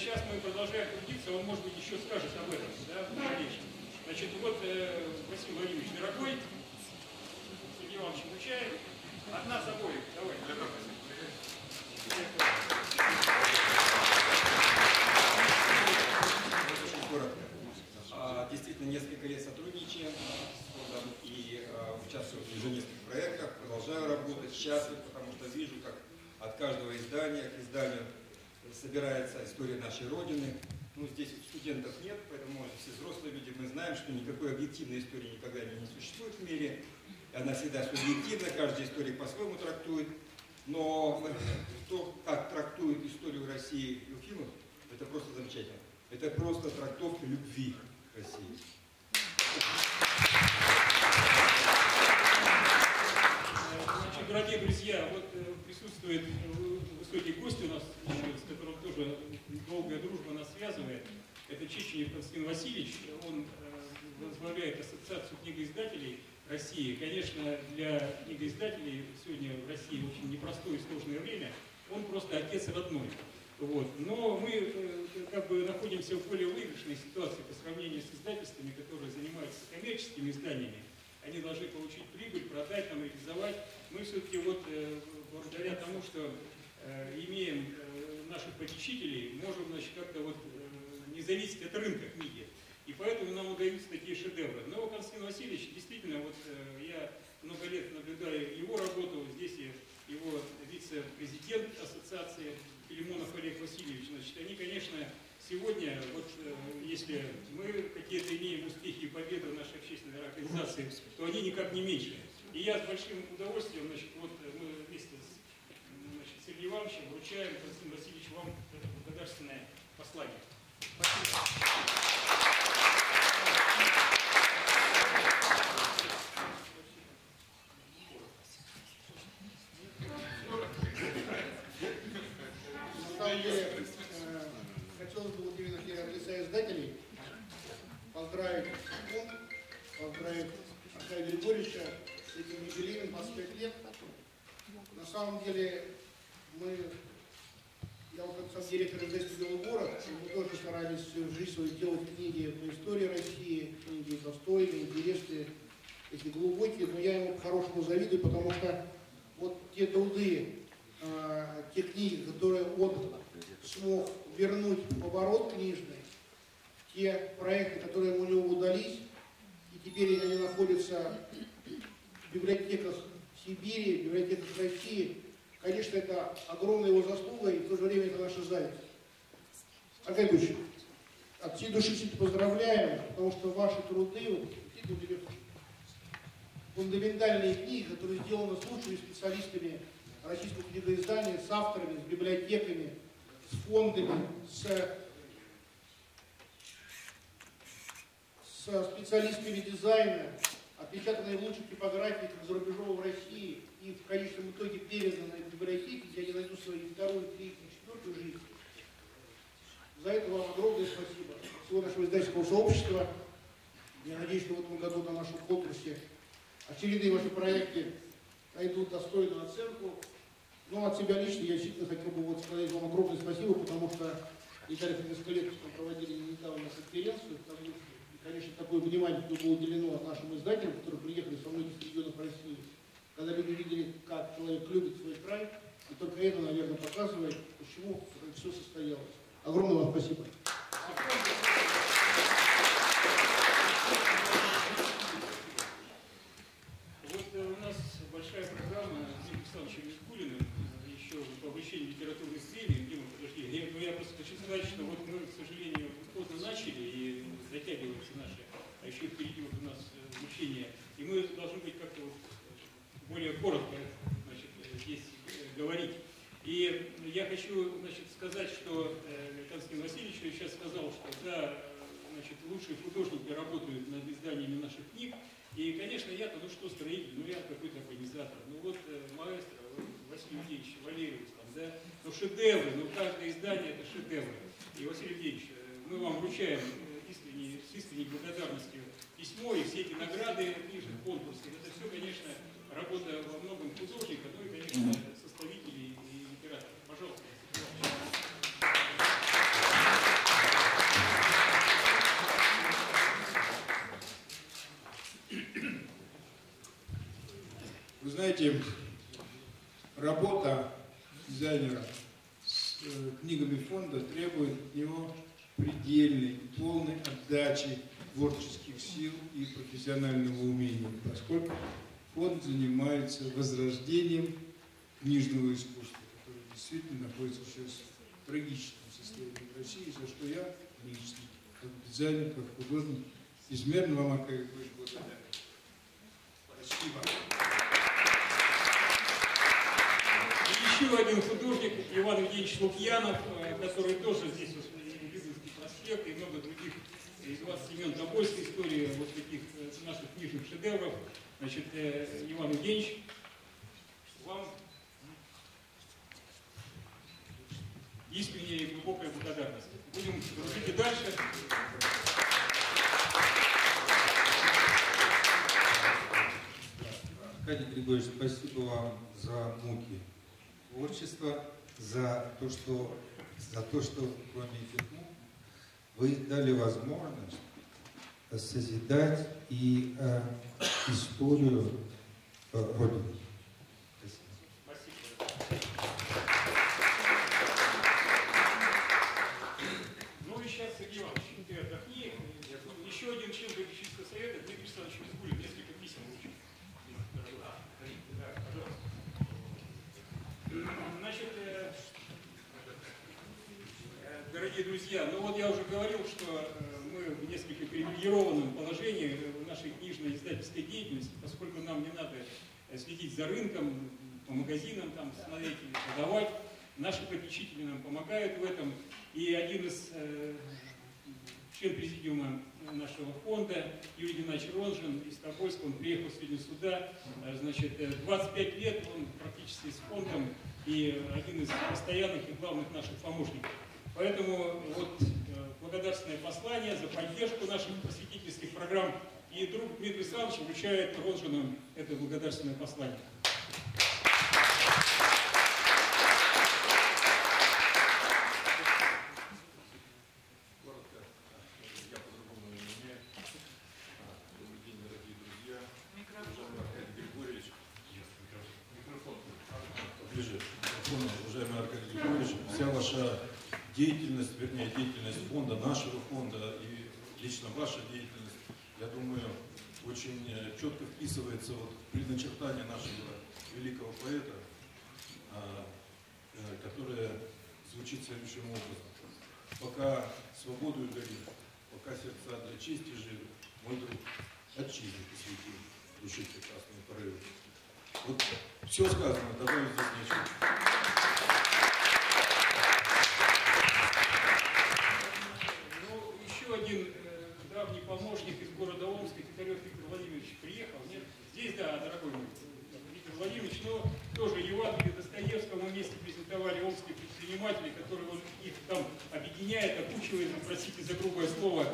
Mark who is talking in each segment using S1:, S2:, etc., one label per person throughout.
S1: сейчас мы продолжаем трудиться, он, может быть, еще скажет об этом, да, в дальнейшем. Значит, вот э, Василий Владимирович дорогой, Сергей Иванович вручает. От нас обоих, давай.
S2: Коротко. А, Действительно, несколько лет сотрудничаем фондом и а, участвую в уже нескольких проектах, продолжаю работать, счастлив, потому что вижу, как от каждого издания к изданию собирается история нашей Родины. Ну, здесь студентов нет, поэтому, все взрослые люди, мы знаем, что никакой объективной истории никогда не существует в мире. Она всегда субъективна, каждый историк по-своему трактует. Но то, как трактует историю России Юфимов, это просто замечательно. Это просто трактовка любви к России.
S1: Значит, дорогие друзья, вот э, присутствует э, высокий гость у нас, еще, тоже долгая дружба нас связывает. Это Чеченев Константин Васильевич. Он э, возглавляет Ассоциацию книгоиздателей России. Конечно, для книгоиздателей сегодня в России очень непростое и сложное время. Он просто отец родной. Вот. Но мы э, как бы находимся в более выигрышной ситуации по сравнению с издательствами, которые занимаются коммерческими изданиями. Они должны получить прибыль, продать, там, реализовать. Мы все-таки вот э, благодаря тому, что имеем наших попечителей, можем значит, как-то вот э, не зависеть от рынка книги. И поэтому нам удаются такие шедевры. Но Константин Васильевич, действительно, вот э, я много лет наблюдаю его работу, здесь его вице-президент ассоциации Филимонов Олег Васильевич. Значит, они, конечно, сегодня, вот э, если мы какие-то имеем успехи и победы в нашей общественной организации, то они никак не меньше. И я с большим удовольствием, значит, вот мы вместе с значит, Сергеем Ивановичем вручаем, Константин Васильевич, вам это благодарственное послание.
S3: Мы, я вот как сам директор издательства «Белый город», мы тоже старались всю жизнь свою делать книги по истории России, книги достойные, интересные, эти глубокие, но я ему по-хорошему завидую, потому что вот те труды, э, те книги, которые он смог вернуть в оборот книжный, те проекты, которые у него удались, и теперь они находятся в библиотеках Сибири, в библиотеках России, конечно, это огромная его заслуга, и в то же время это наша зависть. Аркадий Григорьевич, от всей души всех поздравляем, потому что ваши труды, вот, великолепны фундаментальные книги, которые сделаны с лучшими специалистами российского книгоиздания, с авторами, с библиотеками, с фондами, с, с специалистами дизайна, отпечатанные в лучших типографиях за рубежом в России и в конечном итоге переданные в библиотеки, где они найдут свою вторую, третью, четвертую жизнь. За это вам огромное спасибо. Всего нашего издательского сообщества. Я надеюсь, что в этом году на нашем конкурсе очередные ваши проекты найдут достойную оценку. Ну, от себя лично я действительно хотел бы вот сказать вам огромное спасибо, потому что Виталий лет мы проводили недавно конференцию, там, конечно, такое внимание было уделено нашим издателям, которые приехали со многих регионов России, когда люди видели, как человек любит свой край, и только это, наверное, показывает, почему это все состоялось. Огромное вам спасибо.
S1: Вот э, у нас большая программа с Дмитрием Александровичем э, еще по обучению литературных премий. Дима, подожди, я, ну, я просто хочу сказать, что вот мы, к сожалению, поздно начали, и затягиваются наши, а еще впереди вот у нас э, обучение. И мы должны быть как-то вот более коротко значит, э, здесь э, говорить. И я хочу значит, сказать, что э, Константин Васильевич сейчас сказал, что да, э, значит, лучшие художники работают над изданиями наших книг. И, конечно, я-то, ну что, строитель, ну я какой-то организатор. Ну вот э, маэстро, Василий Евгеньевич Валерьевич, там, да, ну шедевры, ну каждое издание это шедевры. И, Василий Евгеньевич, э, мы вам вручаем искренней, с искренней благодарностью письмо и все эти награды, книжки, конкурсы. Это все, конечно, работа во многом художника, ну и, конечно, составителей и литераторов. Пожалуйста. Вы
S4: знаете, умения, поскольку фонд занимается возрождением книжного искусства, которое действительно находится сейчас в трагическом состоянии в России, за что я лично, как дизайнер, как художник, безмерно вам, Григорьевич, благодарен. Спасибо.
S1: И еще один художник, Иван Евгеньевич Лукьянов, э, который тоже здесь вот Лиговский проспект и много других из вас Семен Тобольской истории вот таких э, наших книжных шедевров. Значит, э, Иван Евгеньевич, вам искренняя и глубокая благодарность. Будем дружить дальше.
S5: Аркадий Григорьевич, спасибо вам за муки творчества, за то, что, за то, что кроме этих мук вы дали возможность созидать и э, историю э, Родины.
S1: Э, дорогие друзья, ну вот я уже говорил, что э, несколько привилегированном положении в нашей книжной издательской деятельности, поскольку нам не надо э, следить за рынком, по магазинам там смотреть или продавать. Наши попечители нам помогают в этом. И один из э, член президиума нашего фонда, Юрий Геннадьевич Ронжин из Тобольска, он приехал сегодня сюда, Э, значит, э, 25 лет он практически с фондом и один из постоянных и главных наших помощников. Поэтому вот э, благодарственное послание за поддержку наших просветительских программ. И друг Дмитрий Александрович вручает Ронжину это благодарственное послание.
S6: Коротко, я по-другому не умею. А, Добрый день, дорогие друзья. Уважаемый Аркадий Григорьевич. Микрофон. Ближе. Микрофон. Уважаемый Аркадий Григорьевич, вся ваша деятельность, вернее, деятельность фонда, нашего фонда и лично ваша деятельность, я думаю, очень э, четко вписывается вот в предначертание нашего великого поэта, а, э, которое звучит следующим образом. Пока свободу горит, пока сердца для чести живы, мой друг, отчизне посвяти души прекрасные порывы. Вот все сказано, добавить здесь нечего.
S1: Ну, еще один э, давний помощник из города Омска, Титарев Виктор Владимирович, приехал. Нет? Здесь, да, дорогой мой Виктор Владимирович, но тоже Евангелие Достоевского вместе презентовали омские предприниматели, которые он их там объединяет, окучивает, простите за грубое слово,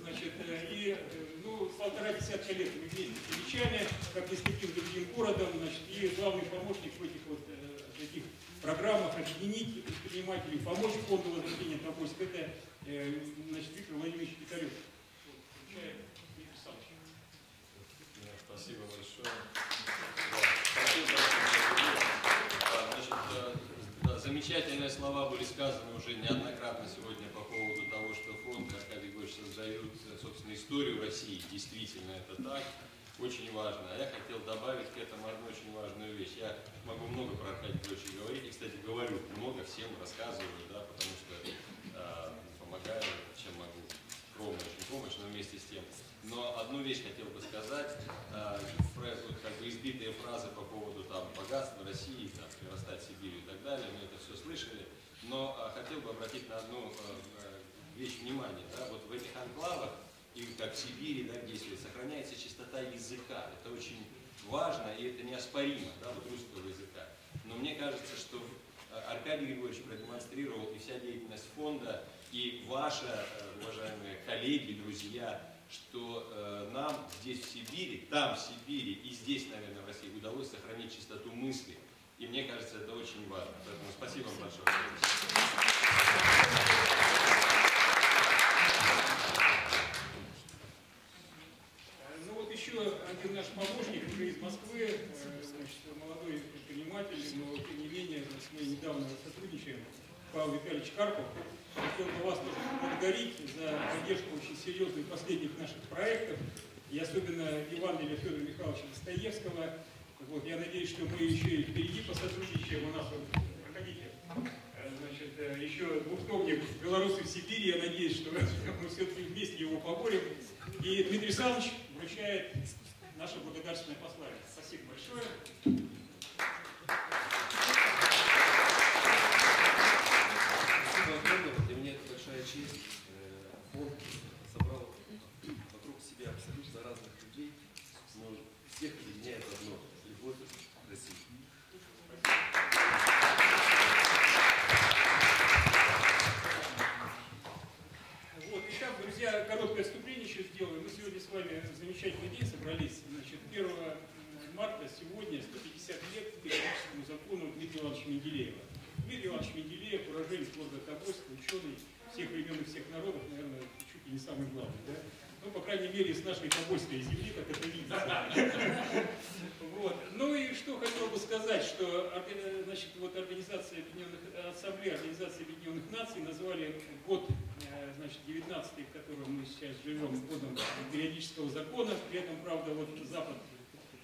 S1: значит, э, и, э, ну, полтора десятка лет мы вместе замечали, как ни с каким другим городом, значит, и главный помощник в этих вот э, таких программах объединить предпринимателей, помочь фонду возрождения Тобольска, это значит, Виктор Владимирович Пикарев. Вручает Виктор Александрович.
S6: Да, Спасибо большое. Значит, э, замечательные слова были сказаны уже неоднократно сегодня по поводу того, что фонд Аркадий Григорьевич создает, э, собственно, историю России. Действительно, это так. Очень важно. А я хотел добавить к этому одну очень важную вещь. Я могу много про Аркадия говорить. И, кстати, говорю много, всем рассказываю, да, потому что э, помогаю, чем могу. Очень помощь, но вместе с тем. Но одну вещь хотел бы сказать. Э, вот как бы избитые фразы по поводу там, богатства России, там, прирастать Сибирью и так далее, мы это все слышали. Но э, хотел бы обратить на одну э, э, вещь внимание. Да? Вот в этих анклавах, и как в Сибири, да, где сохраняется чистота языка. Это очень важно и это неоспоримо, да, вот русского языка. Но мне кажется, что Аркадий Григорьевич продемонстрировал и вся деятельность фонда, и ваша, э, уважаемые коллеги, друзья, что э, нам здесь в Сибири, там в Сибири и здесь, наверное, в России удалось сохранить чистоту мысли. И мне кажется, это очень важно. Поэтому спасибо вам большое.
S1: Э, Ну вот еще один наш помощник уже из Москвы, э, значит, молодой недавно сотрудничаем, Павел Витальевич Карпов. Бы вас тоже поблагодарить за поддержку очень серьезных последних наших проектов, и особенно Евангелия Федора Михайловича Достоевского. Вот, я надеюсь, что мы еще и впереди посотрудничаем. У нас проходите, э, значит, э, еще двухтомник «Белорусы в Сибири». Я надеюсь, что мы все-таки вместе его поборем. И Дмитрий Александрович вручает наше благодарственное послание. Спасибо большое.
S7: Спасибо огромное. Для меня это большая честь. Э, Фонд собрал вокруг себя абсолютно разных людей, но всех объединяет одно – любовь к России.
S1: Вот, итак, друзья, короткое вступление еще сделаю. Мы сегодня с вами в замечательный день собрались. Значит, 1 марта сегодня 150 лет периодическому закону Дмитрия Ивановича Менделеева. Дмитрий Иванович Менделеев, уроженец города Тобольска, ученый всех времен и всех народов, наверное, чуть ли не самый главный, да? Ну, по крайней мере, с нашей Тобольской земли, как это видится. Вот. Ну и что хотел бы сказать, что значит, вот Организация Объединенных, Ассамблея Организации Объединенных Наций назвали год, э, значит, 19 в котором мы сейчас живем, годом периодического закона. При этом, правда, вот Запад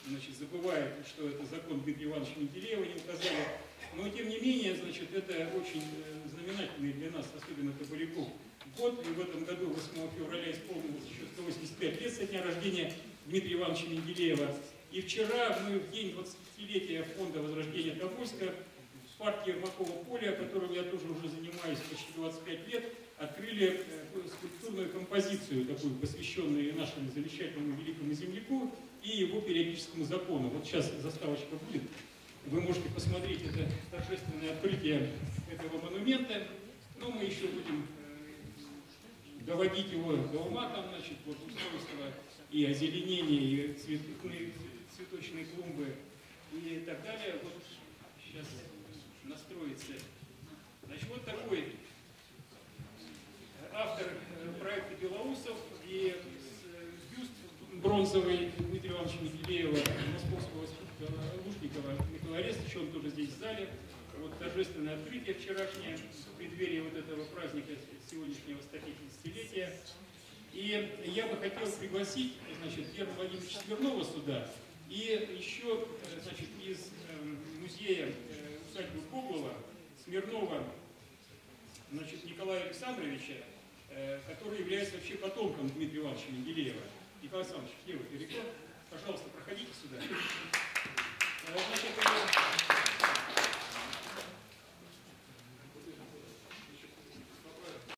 S1: значит, забывает, что это закон Дмитрия Ивановича Менделеева не указали. Но, тем не менее, значит, это очень э, знаменательный для нас, особенно кабаляков, год. И в этом году, 8 февраля, исполнилось еще 185 лет со дня рождения Дмитрия Ивановича Менделеева. И вчера мы в день 20-летия фонда Возрождения Тобольска в парке Ермакова поля, которым я тоже уже занимаюсь почти 25 лет, открыли э, скульптурную композицию, такую посвященную нашему замечательному великому земляку и его периодическому закону. Вот сейчас заставочка будет. Вы можете посмотреть это торжественное открытие этого монумента. Но мы еще будем э, доводить его до ума, там, значит, вот устройство и озеленение, и цветные, цветочные клумбы и так далее. Вот сейчас настроится. Значит, вот такой автор э, проекта Белоусов и бронзовый Дмитрия Ивановича Менделеева, московского Лушникова Михаила Арестовича, он тоже здесь в зале. Вот торжественное открытие вчерашнее в преддверии вот этого праздника сегодняшнего 150-летия. И я бы хотел пригласить, значит, Германа Владимировича Смирнова сюда и еще, значит, из э, музея э, усадьбы Коглова Смирнова, значит, Николая Александровича, э, который является вообще потомком Дмитрия Ивановича Менделеева. Николай Александрович, где вы, далеко? Пожалуйста, проходите сюда. Значит,